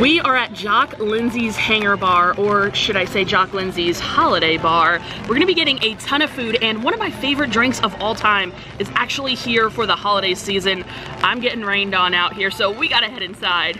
We are at Jock Lindsey's Hangar Bar, or should I say Jock Lindsey's Holiday Bar. We're gonna be getting a ton of food, and one of my favorite drinks of all time is actually here for the holiday season. I'm getting rained on out here, so we gotta head inside.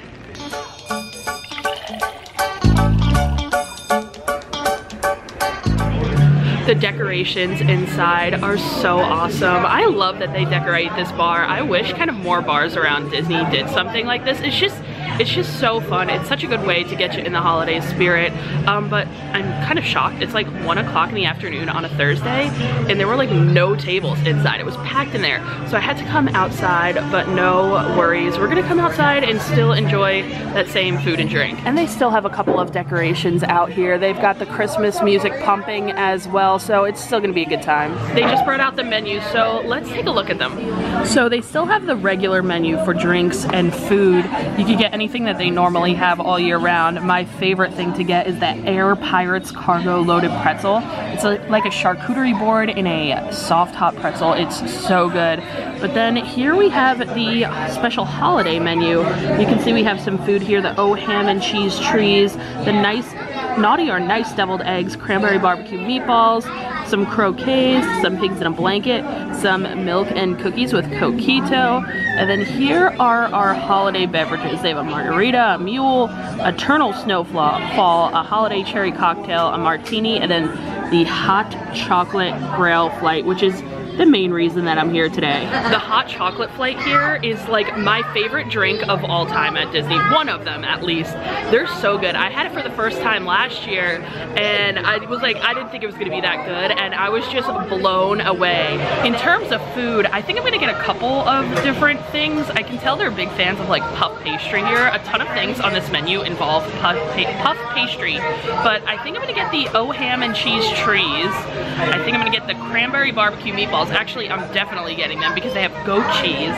The decorations inside are so awesome. I love that they decorate this bar. I wish kind of more bars around Disney did something like this. It's just it's just so fun. It's such a good way to get you in the holiday spirit. Um, but I'm kind of shocked. It's like one o'clock in the afternoon on a Thursday and there were like no tables inside. It was packed in there. So I had to come outside, but no worries. We're gonna come outside and still enjoy that same food and drink. And they still have a couple of decorations out here. They've got the Christmas music pumping as well, so it's still gonna be a good time. They just brought out the menu, so let's take a look at them. So they still have the regular menu for drinks and food. You can get anything anything that they normally have all year round. My favorite thing to get is that Air Pirates Cargo Loaded Pretzel. It's a, like a charcuterie board in a soft hot pretzel. It's so good. But then here we have the special holiday menu. You can see we have some food here, the O ham and cheese trees, the nice naughty or nice deviled eggs, cranberry barbecue meatballs, some croquets, some pigs in a blanket, some milk and cookies with coquito. And then here are our holiday beverages. They have a margarita, a mule, eternal snowfall, a holiday cherry cocktail, a martini, and then the hot chocolate grail flight, which is the main reason that I'm here today. The hot chocolate flight here is like my favorite drink of all time at Disney. One of them at least. They're so good. I had it for the first time last year and I was like, I didn't think it was gonna be that good and I was just blown away. In terms of food, I think I'm gonna get a couple of different things. I can tell they're big fans of like puff pastry here. A ton of things on this menu involve puff, pa puff pastry, but I think I'm gonna get the O ham and cheese trees. I think I'm gonna get the cranberry barbecue meatballs Actually, I'm definitely getting them because they have goat cheese.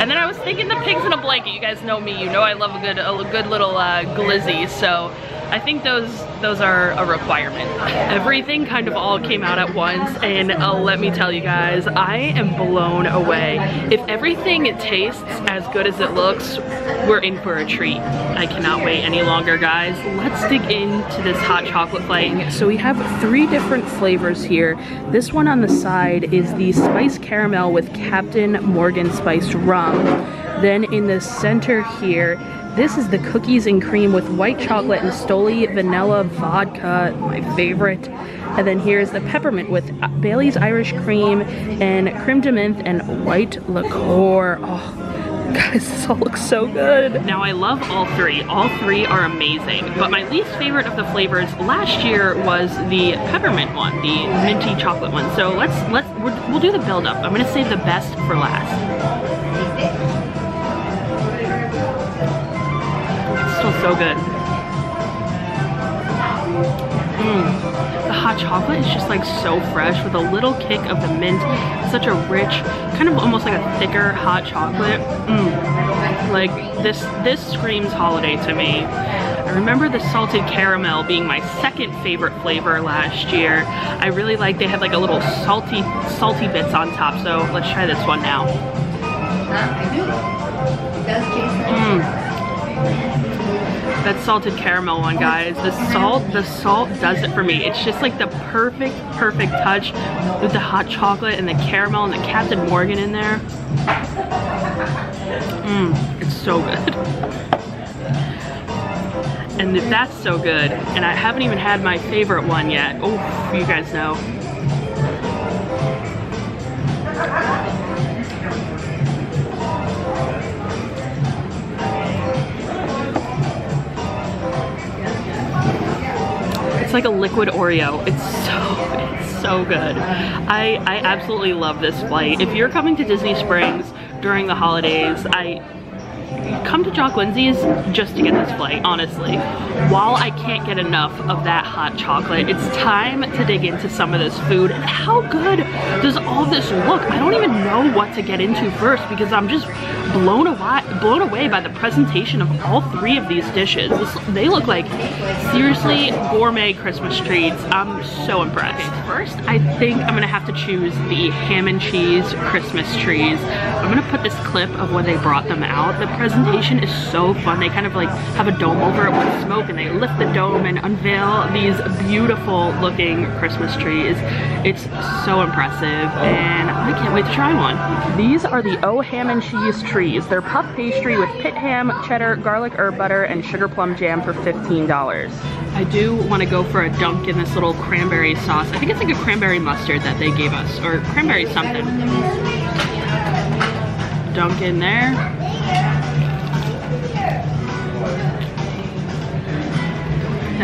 And then I was thinking the pigs in a blanket. You guys know me. You know I love a good, a good little uh, glizzy. So I think those those are a requirement. Everything kind of all came out at once and uh, let me tell you guys, I am blown away. If everything tastes as good as it looks, we're in for a treat. I cannot wait any longer guys. Let's dig into this hot chocolate flight. So we have three different flavors here. This one on the side is the spice caramel with Captain Morgan spiced rum. Then in the center here this is the cookies and cream with white chocolate and Stoli vanilla vodka, my favorite. And then here's the peppermint with Bailey's Irish cream and creme de menthe and white liqueur. Oh, guys, this all looks so good. Now I love all three. All three are amazing, but my least favorite of the flavors last year was the peppermint one, the minty chocolate one. So let's, let's, we'll do the build up. I'm gonna save the best for last. So good. Mmm. The hot chocolate is just like so fresh with a little kick of the mint. such a rich, kind of almost like a thicker hot chocolate. Mmm. Like this, this screams holiday to me. I remember the salted caramel being my second favorite flavor last year. I really like they had like a little salty, salty bits on top. So let's try this one now. Mmm that salted caramel one, guys. The salt, the salt does it for me. It's just like the perfect, perfect touch with the hot chocolate and the caramel and the Captain Morgan in there. Mmm, it's so good. And that's so good. And I haven't even had my favorite one yet. Oh, you guys know. Like a liquid Oreo. It's so, it's so good. I, I absolutely love this flight. If you're coming to Disney Springs during the holidays, I come to Jock Lindsey's just to get this flight, honestly. While I can't get enough of that hot chocolate, it's time to dig into some of this food. And how good does all this look? I don't even know what to get into first because I'm just blown away, blown away by the presentation of all three of these dishes. This, they look like seriously gourmet Christmas treats. I'm so impressed. First, I think I'm gonna have to choose the ham and cheese Christmas trees. I'm gonna put this clip of when they brought them out. The presentation is so fun. They kind of like have a dome over it with smoke and they lift the dome and unveil these beautiful looking Christmas trees. It's so impressive and I can't wait to try one. These are the O Ham and Cheese trees. They're puff pastry with pit ham, cheddar, garlic herb butter, and sugar plum jam for $15. I do want to go for a dunk in this little cranberry sauce. I think it's like a cranberry mustard that they gave us, or cranberry something. Dunk in there.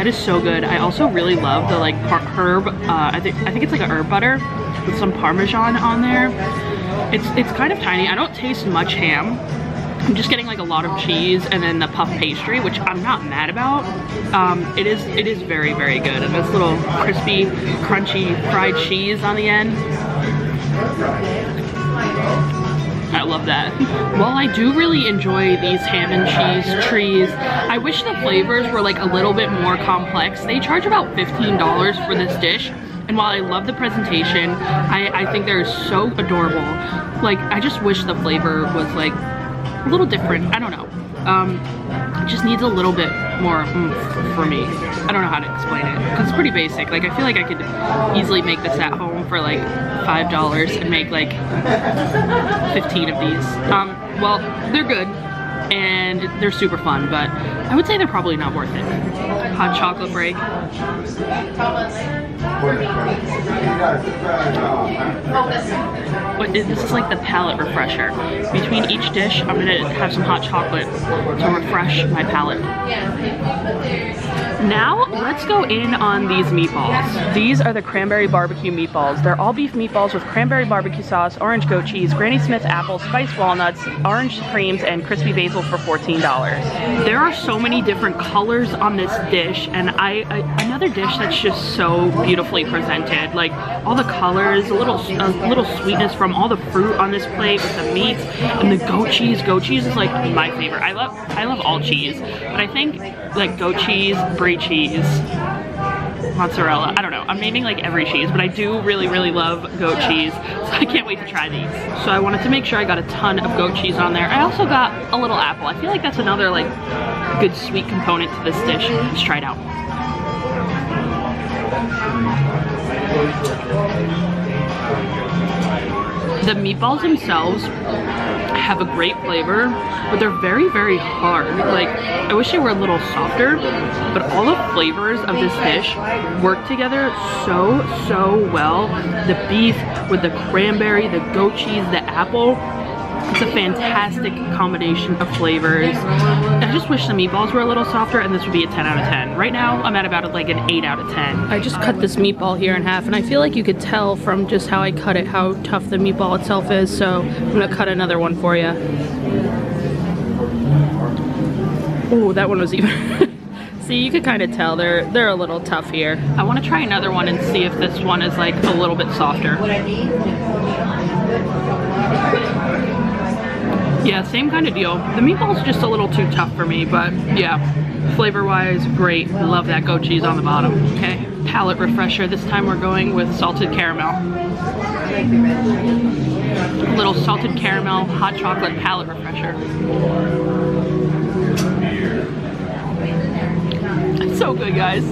That is so good. I also really love the like herb, uh, I think I think it's like a herb butter with some Parmesan on there. It's, it's kind of tiny. I don't taste much ham. I'm just getting like a lot of cheese and then the puff pastry, which I'm not mad about. Um, it is it is very, very good. And this little crispy, crunchy fried cheese on the end. Love that. While I do really enjoy these ham and cheese trees, I wish the flavors were like a little bit more complex. They charge about $15 for this dish, and while I love the presentation, I, I think they're so adorable. Like, I just wish the flavor was like a little different. I don't know. Um, it just needs a little bit more for me. I don't know how to explain it because it's pretty basic. Like I feel like I could easily make this at home for like five dollars and make like 15 of these. Um, well, they're good and they're super fun, but I would say they're probably not worth it. Hot chocolate break. What is, this is like the palate refresher. Between each dish, I'm gonna have some hot chocolate to refresh my palate. Now, let's go in on these meatballs. These are the cranberry barbecue meatballs. They're all beef meatballs with cranberry barbecue sauce, orange goat cheese, Granny Smith apple, spiced walnuts, orange creams, and crispy basil for $14. There are so many different colors on this dish, and I, I another dish that's just so beautifully presented. Like all the colors, a little a little sweetness from all the fruit on this plate with the meats and the goat cheese. Goat cheese is like my favorite. I love I love all cheese, but I think like goat cheese, brie cheese, mozzarella. I don't know. I'm naming like every cheese, but I do really, really love goat cheese. So I can't wait to try these. So I wanted to make sure I got a ton of goat cheese on there. I also got a little apple. I feel like that's another like good sweet component to this dish. Let's try it out. The meatballs themselves have a great flavor, but they're very, very hard. Like, I wish they were a little softer, but all the flavors of this dish work together so, so well. The beef with the cranberry, the goat cheese, the apple, it's a fantastic combination of flavors. I just wish the meatballs were a little softer and this would be a 10 out of 10. Right now, I'm at about like an 8 out of 10. I just cut this meatball here in half and I feel like you could tell from just how I cut it how tough the meatball itself is. So I'm gonna cut another one for you. Oh, that one was even... See, you could kind of tell they're they're a little tough here. I want to try another one and see if this one is like a little bit softer. Yeah, same kind of deal. The meatball's just a little too tough for me, but yeah, flavor-wise, great. Love that goat cheese on the bottom. Okay, palate refresher. This time we're going with salted caramel. A little salted caramel, hot chocolate palate refresher. It's so good, guys.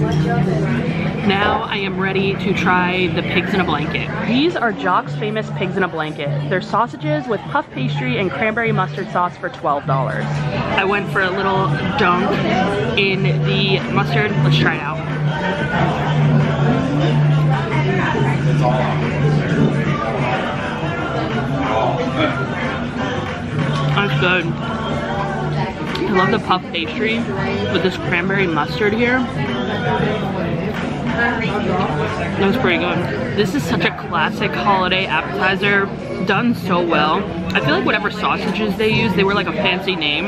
Now I am ready to try the pigs in a blanket. These are Jock's famous pigs in a blanket. They're sausages with puff pastry and cranberry mustard sauce for $12. I went for a little dunk in the mustard. Let's try it out. That's good. I love the puff pastry with this cranberry mustard here. That was pretty good. This is such a classic holiday appetizer, done so well. I feel like whatever sausages they use, they were like a fancy name.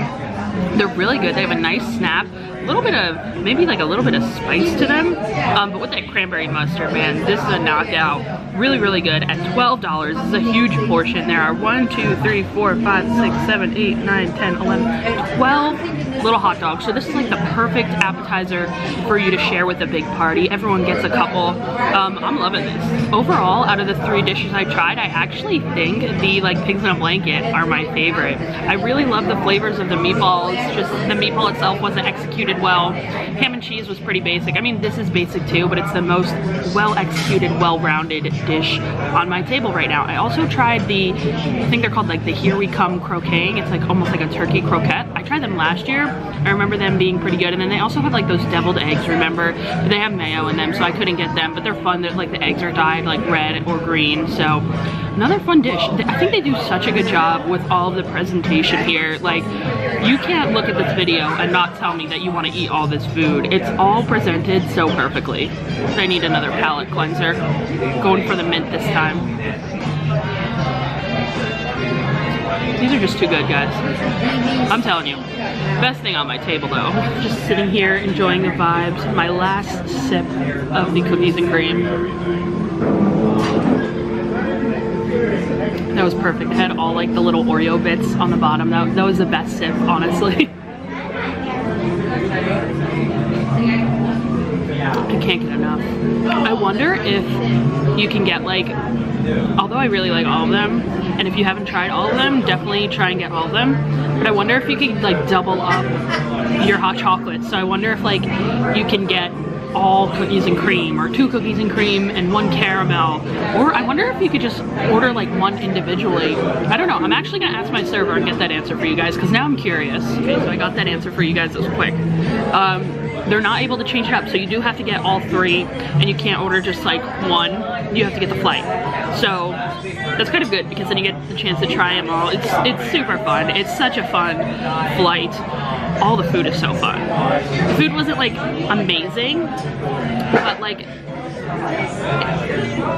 They're really good. They have a nice snap a little bit of, maybe like a little bit of spice to them. Um, but with that cranberry mustard, man, this is a knockout. Really, really good. At $12, this is a huge portion. There are 1, 2, 3, 4, 5, 6, 7, 8, 9, 10, 11, 12 little hot dogs. So this is like the perfect appetizer for you to share with a big party. Everyone gets a couple. Um, I'm loving this. Overall, out of the three dishes I tried, I actually think the like pigs in a blanket are my favorite. I really love the flavors of the meatballs. Just the meatball itself wasn't executed well. Ham and cheese was pretty basic. I mean, this is basic too, but it's the most well executed, well-rounded dish on my table right now. I also tried the, I think they're called like the Here We Come croquet. It's like almost like a turkey croquette. I tried them last year. I remember them being pretty good. And then they also have like those deviled eggs, remember? But they have mayo in them, so I couldn't get them, but they're fun. They're, like the eggs are dyed like red or green. So another fun dish. I think they do such a good job with all the presentation here. Like you can't look at this video and not tell me that you want to eat all this food. It's all presented so perfectly. I need another palate cleanser. Going for the mint this time. These are just too good, guys. I'm telling you. Best thing on my table, though. Just sitting here, enjoying the vibes. My last sip of the cookies and cream. That was perfect. It had all like the little Oreo bits on the bottom. That, that was the best sip, honestly. I can't get enough. I wonder if you can get like, although I really like all of them, and if you haven't tried all of them, definitely try and get all of them. But I wonder if you could like double up your hot chocolate. So I wonder if like you can get all cookies and cream or two cookies and cream and one caramel. Or I wonder if you could just order like one individually. I don't know. I'm actually gonna ask my server and get that answer for you guys because now I'm curious. Okay so I got that answer for you guys. This quick. Um, they're not able to change it up so you do have to get all three and you can't order just like one. You have to get the flight. So that's kind of good because then you get the chance to try them all. It's it's super fun. It's such a fun flight all the food is so fun. The food wasn't like amazing, but like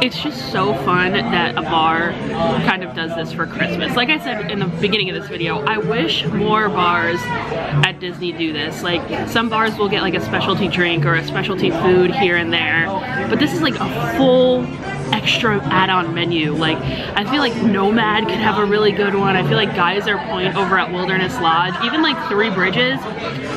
it's just so fun that a bar kind of does this for Christmas. Like I said in the beginning of this video, I wish more bars at Disney do this. Like some bars will get like a specialty drink or a specialty food here and there, but this is like a full extra add-on menu. Like, I feel like Nomad could have a really good one. I feel like Geyser Point over at Wilderness Lodge, even like Three Bridges,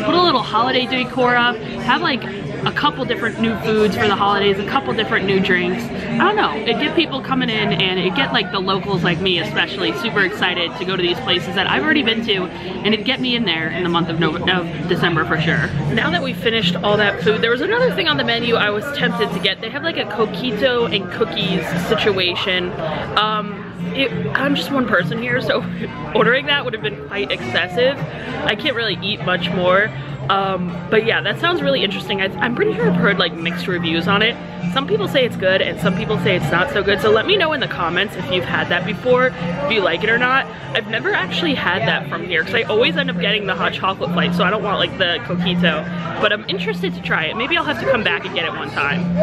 put a little holiday decor up, have like a couple different new foods for the holidays, a couple different new drinks. I don't know, it get people coming in and it get like the locals like me especially super excited to go to these places that I've already been to and it get me in there in the month of, November, of December for sure. Now that we finished all that food, there was another thing on the menu I was tempted to get. They have like a coquito and cookies situation. Um, it, I'm just one person here, so ordering that would have been quite excessive. I can't really eat much more. Um, but yeah, that sounds really interesting. I, am pretty sure I've heard like mixed reviews on it. Some people say it's good and some people say it's not so good. So let me know in the comments if you've had that before, if you like it or not. I've never actually had that from here because I always end up getting the hot chocolate flight. So I don't want like the coquito, but I'm interested to try it. Maybe I'll have to come back and get it one time.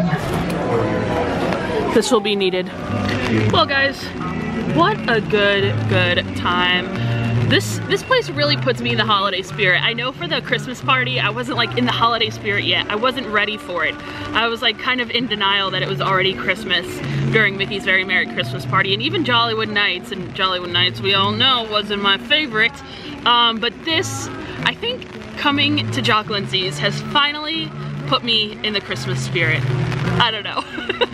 This will be needed. Well guys, what a good, good time this this place really puts me in the holiday spirit. I know for the Christmas party, I wasn't like in the holiday spirit yet. I wasn't ready for it. I was like kind of in denial that it was already Christmas during Mickey's Very Merry Christmas Party. And even Jollywood Nights, and Jollywood Nights we all know wasn't my favorite. Um, but this, I think coming to Jock Lindsey's has finally put me in the Christmas spirit. I don't know.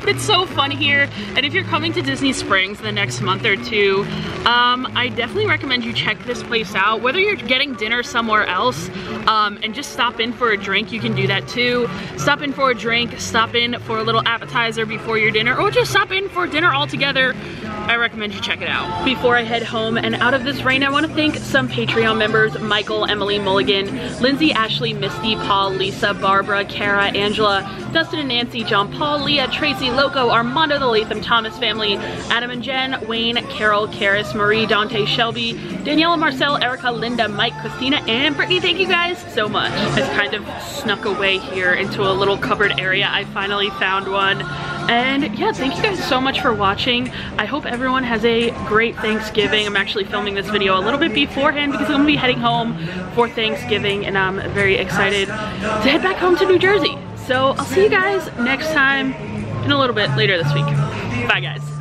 but it's so fun here. And if you're coming to Disney Springs in the next month or two, um, I definitely recommend you check this place out. Whether you're getting dinner somewhere else um, and just stop in for a drink, you can do that too. Stop in for a drink, stop in for a little appetizer before your dinner, or just stop in for dinner altogether. I recommend you check it out. Before I head home and out of this rain, I want to thank some Patreon members, Michael, Emily Mulligan, Lindsay, Ashley, Misty, Paul, Lisa, Barbara, Kara, Angela, Dustin and Nancy, John Paul, Leah, Tracy, Loco, Armando, the Latham Thomas family, Adam and Jen, Wayne, Carol, Karis, Marie, Dante, Shelby, Daniela, Marcel, Erica, Linda, Mike, Christina, and Brittany. Thank you guys so much. I've kind of snuck away here into a little cupboard area. I finally found one And yeah, thank you guys so much for watching. I hope everyone has a great Thanksgiving. I'm actually filming this video a little bit beforehand because I'm gonna be heading home for Thanksgiving and I'm very excited to head back home to New Jersey. So I'll see you guys next time in a little bit later this week. Bye guys.